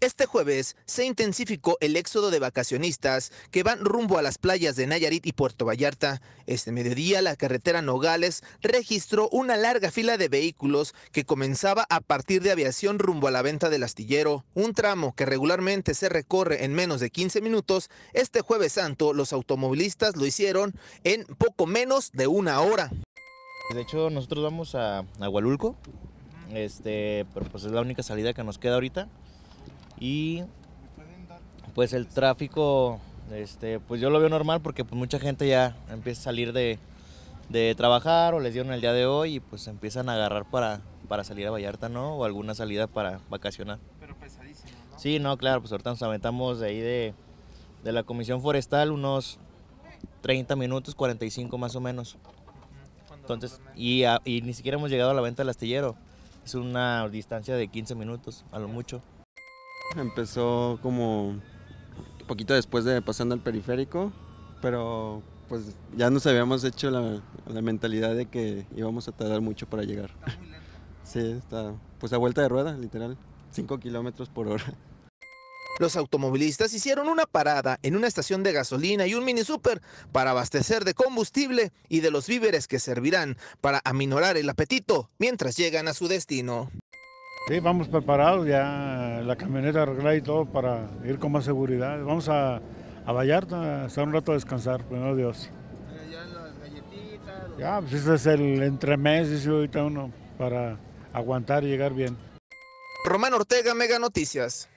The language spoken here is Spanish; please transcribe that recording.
Este jueves se intensificó el éxodo de vacacionistas que van rumbo a las playas de Nayarit y Puerto Vallarta. Este mediodía la carretera Nogales registró una larga fila de vehículos que comenzaba a partir de aviación rumbo a la venta del astillero. Un tramo que regularmente se recorre en menos de 15 minutos, este jueves santo los automovilistas lo hicieron en poco menos de una hora. De hecho nosotros vamos a, a Hualulco, este, pero pues es la única salida que nos queda ahorita y pues el tráfico, este, pues yo lo veo normal porque pues mucha gente ya empieza a salir de, de trabajar o les dieron el día de hoy y pues empiezan a agarrar para, para salir a Vallarta, ¿no? O alguna salida para vacacionar. Pero pesadísimo, ¿no? Sí, no, claro, pues ahorita nos aventamos de ahí de, de la Comisión Forestal unos 30 minutos, 45 más o menos. Entonces, y, a- y ni siquiera hemos llegado a la venta del astillero. Es una distancia de 15 minutos, a lo mucho. Empezó como un poquito después de pasando el periférico, pero pues ya nos habíamos hecho la, la mentalidad de que íbamos a tardar mucho para llegar. Sí, está pues a vuelta de rueda, literal, 5 kilómetros por hora. Los automovilistas hicieron una parada en una estación de gasolina y un mini super para abastecer de combustible y de los víveres que servirán para aminorar el apetito mientras llegan a su destino. Sí, vamos preparados ya, la camioneta arreglada y todo para ir con más seguridad. Vamos a, a Vallarta a estar un rato a descansar, primero Dios. Ya, pues ese es el entremés, dice ahorita uno, para aguantar y llegar bien. Román Ortega, Mega Noticias.